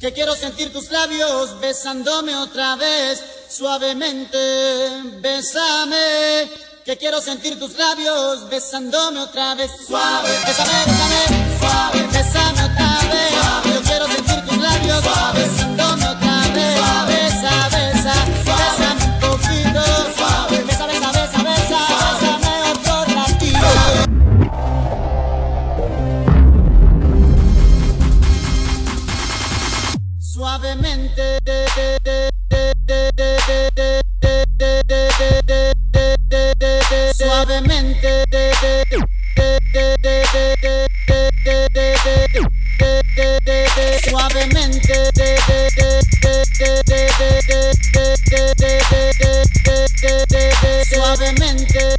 que quiero sentir tus labios besándome otra vez, suavemente, bésame, que quiero sentir tus labios besándome otra vez, suave, bésame, bésame, suave, Suavemente, suavemente, suavemente, suavemente,